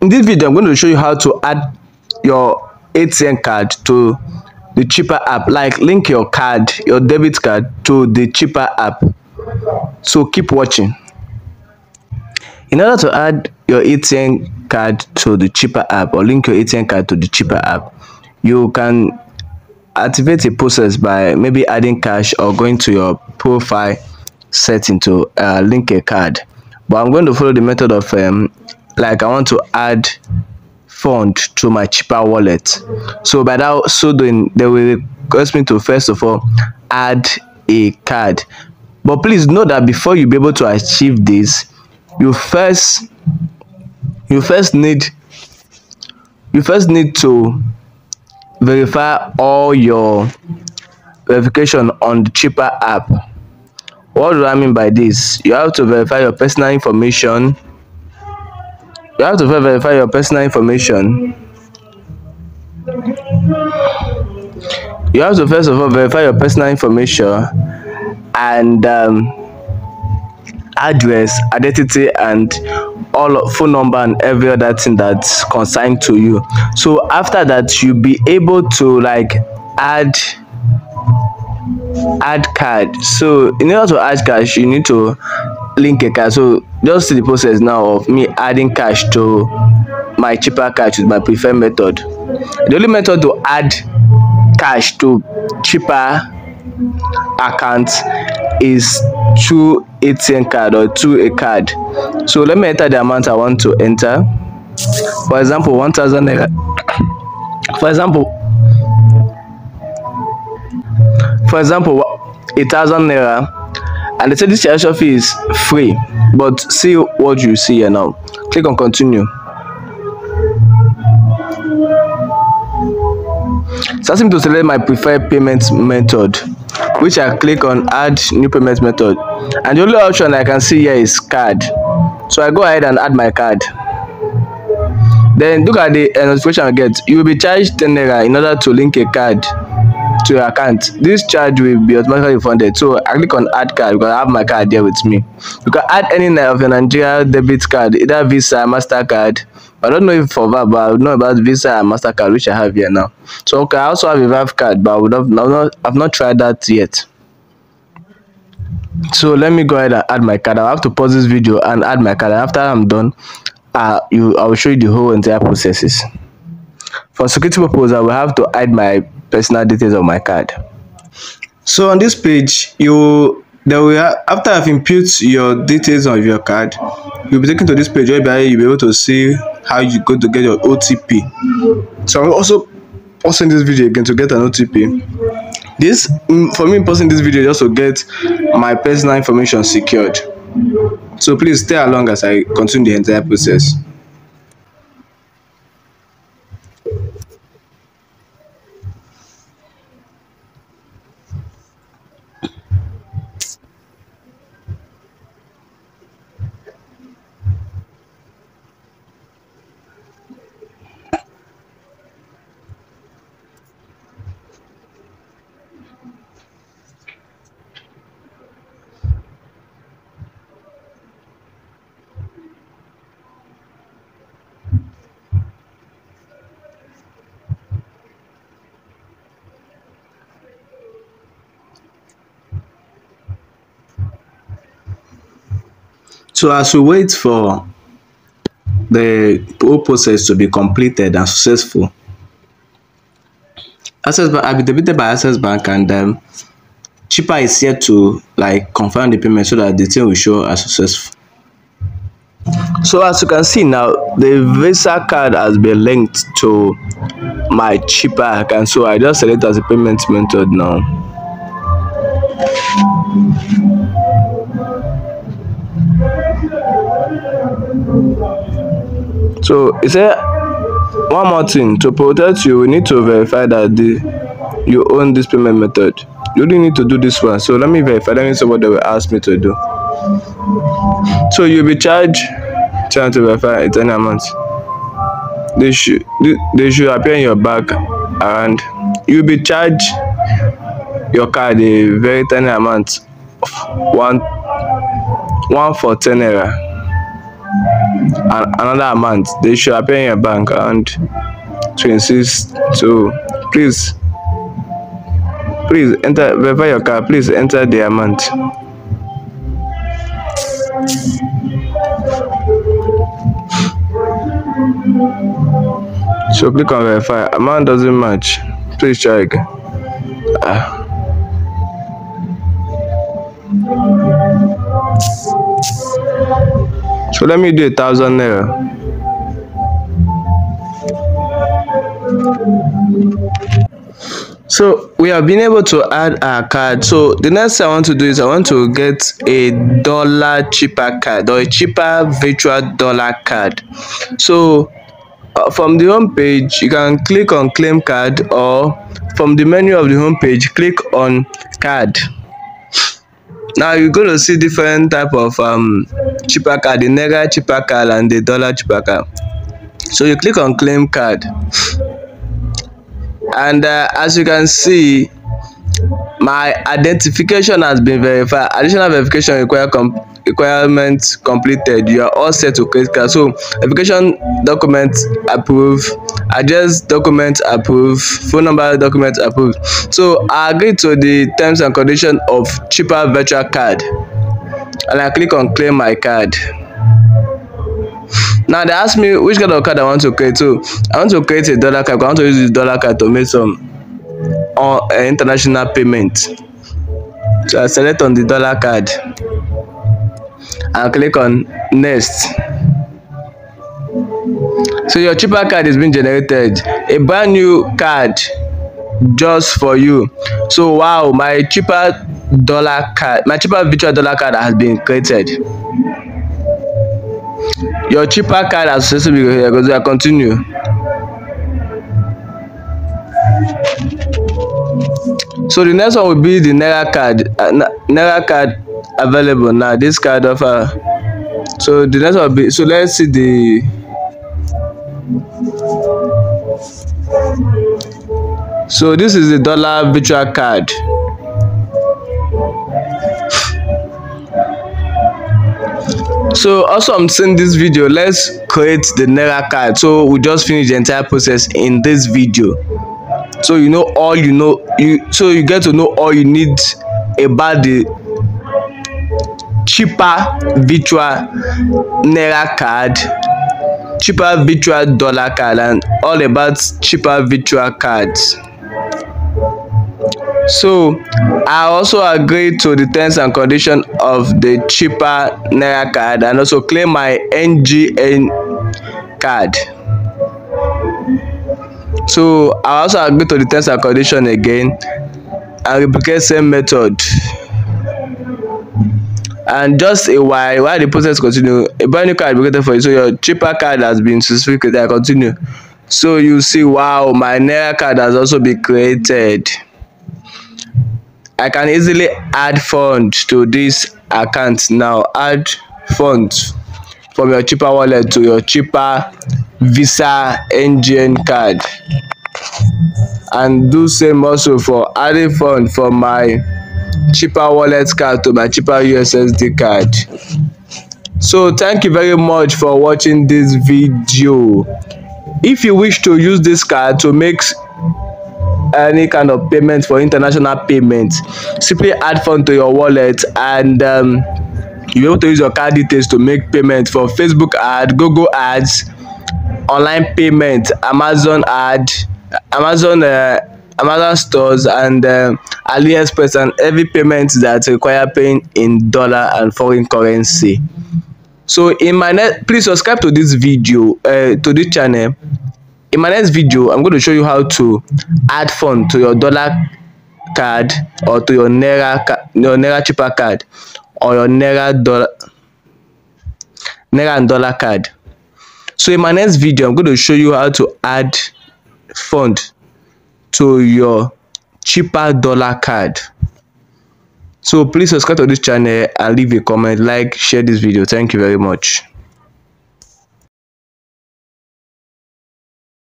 in this video i'm going to show you how to add your atm card to the Chipper app like link your card your debit card to the Chipper app. So keep watching. In order to add your atm card to the Chipper app or link your atm card to the Chipper app you can activate a process by maybe adding cash or going to your profile setting to uh, link a card. But i'm going to follow the method of um, like i want to add fund to my chipper wallet. So by that so doing they will request me to first of all add a card. But please know that before you be able to achieve this you first you first need you first need to verify all your verification on the chipper app. What do i mean by this? You have to verify your personal information you have to verify your personal information. You have to first of all verify your personal information and um, address identity and all phone number and every other thing that's consigned to you. So after that you'll be able to like add add card. So in order to add cash you need to link a card. So just see the process now of me adding cash to my Chipper Cash with my preferred method. The only method to add cash to Chipper account is through atm card or through a card. So let me enter the amount i want to enter. For example 1000 naira. For example for example a thousand naira and they say this transaction fee is free but see what you see here now. Click on continue. It's asking to select my preferred payment method which i click on add new payment method. And the only option i can see here is card. So i go ahead and add my card. Then look at the uh, notification i get. You will be charged 10 naira in order to link a card to your account. This charge will be automatically refunded. So i click on add card because i have my card there with me. You can add any of your nigeria debit card either visa mastercard. I don't know if for that but i know about visa and mastercard which i have here now. So okay i also have a Verve card but i would have not i've not tried that yet. So let me go ahead and add my card. I have to pause this video and add my card. After i'm done uh you i will show you the whole entire processes. For security purpose i will have to add my personal details of my card. So on this page you there will after i've input your details of your card you'll be taken to this page whereby you'll be able to see how you go to get your otp so i'm also posting this video again to get an otp this mm, for me posting this video just to get my personal information secured. So please stay along as i continue the entire process So as we wait for the whole process to be completed and successful, Access Bank, I've been debited by Access Bank and um, Chipper is here to like confirm the payment so that the thing will show as successful. So as you can see now, the Visa card has been linked to my Chipper account. So I just select as a payment method now. So it said one more thing to protect you, we need to verify that the you own this payment method. You only need to do this one. So let me verify. Let me see what they will ask me to do. So you'll be charged trying to verify it any amount. They should they should appear in your bag and you'll be charged your card a very tiny amount of one one for ten naira another amount they should appear in your bank and 26 so please please enter verify your card please enter the amount. So click on verify. Amount doesn't match. Please try again ah. So let me do a thousand naira. So we have been able to add our card. So the next thing i want to do is i want to get a dollar Chipper card or a Chipper virtual dollar card. So uh, from the home page you can click on claim card or from the menu of the home page click on card now you're going to see different type of um cheaper card the naira cheaper card and the dollar cheaper card so you click on claim card. And uh, as you can see my identification has been verified. Additional verification require com requirement completed. You are all set to create card so verification document approved address document approved phone number document approved. So i agree to the terms and conditions of cheaper virtual card. And i click on claim my card. Now they ask me which kind of card i want to create. So i want to create a dollar card i want to use the dollar card to make some on uh, international payment. So i select on the dollar card and click on next. So your Chipper card is being generated. A brand new card just for you. So wow my Chipper dollar card my Chipper virtual dollar card has been created. Your Chipper card has successfully been I continue. So the next one will be the Naira card. Uh, Naira card available now. This card offer. So the next one will be. So let's see the. So this is the dollar virtual card. so also i'm saying this video let's create the naira card so we just finish the entire process in this video so you know all you know you so you get to know all you need about the cheaper virtual naira card cheaper virtual dollar card and all about cheaper virtual cards So I also agree to the terms and conditions of the cheaper Naira card and also claim my NGN card. So I also agree to the terms and condition again and replicate same method. And just a while while the process continue, a brand new card created for you. So your Chipper card has been successfully created. I continue. So you see, wow, my Naira card has also been created. I can easily add funds to this account now. Add funds from your cheaper wallet to your cheaper Visa NGN card. And do same also for adding fund from my cheaper wallet card to my cheaper USSD card. So thank you very much for watching this video. If you wish to use this card to make any kind of payment for international payment simply add fund to your wallet and um, you'll be able to use your card details to make payment for facebook ad google ads online payment amazon ad amazon uh, amazon stores and uh, aliexpress and every payment that require paying in dollar and foreign currency. So in my next please subscribe to this video uh, to this channel. In my next video i'm going to show you how to add fund to your dollar card or to your naira your naira Chipper card or your naira dollar naira and dollar card. So in my next video i'm going to show you how to add fund to your cheaper dollar card. So please subscribe to this channel and leave a comment like share this video. Thank you very much